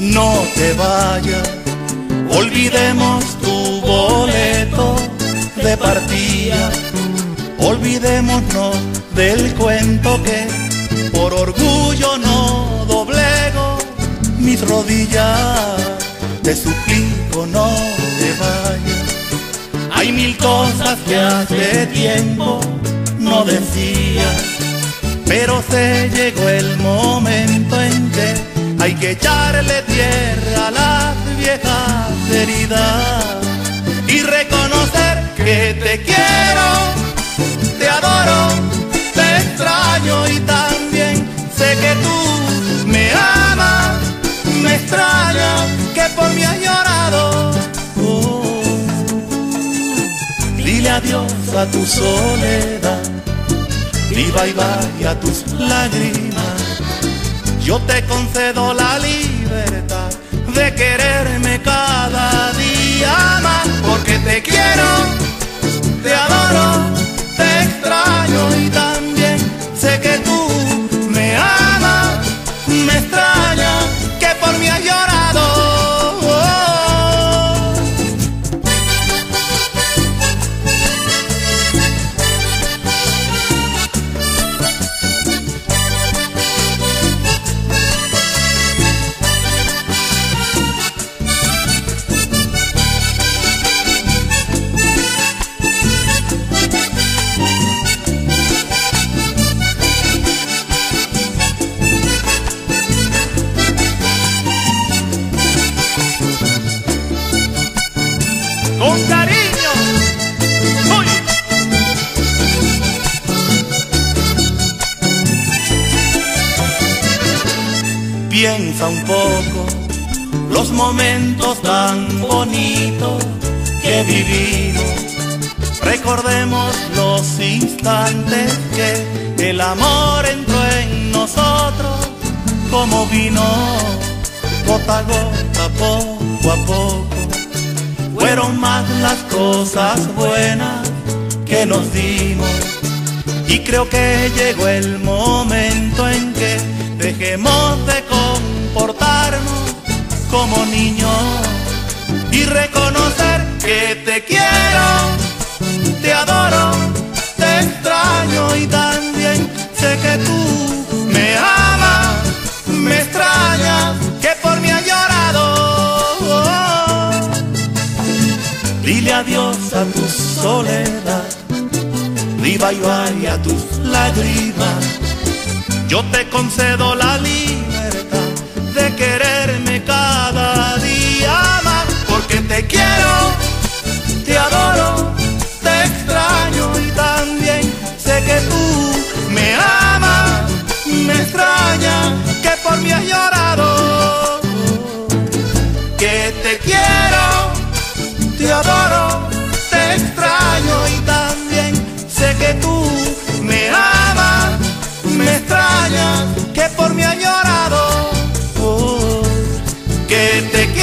No te vayas, olvidemos tu boleto de partida, olvidémonos del cuento que por orgullo no doblego mis rodillas, te suplico no cosas que hace tiempo no decía, pero se llegó el momento en que hay que echarle tierra a las viejas heridas adiós a tu soledad y bye bye a tus lágrimas yo te concedo la libertad de quererme cada día más, porque te quiero, te adoro, te extraño y también sé que tú me amas, me extrañas, que por mí has. Piensa un poco los momentos tan bonitos que vivimos. Recordemos los instantes que el amor entró en nosotros como vino, gota a gota, poco a poco fueron más las cosas buenas que nos dimos. Y creo que llegó el momento dejemos de comportarnos como niños y reconocer que te quiero, te adoro, te extraño y también sé que tú me amas, me extrañas, que por mí has llorado. Dile adiós a tu soledad, viva y a tus lágrimas. Yo te concedo la libertad de quererme cada día más, porque te quiero, que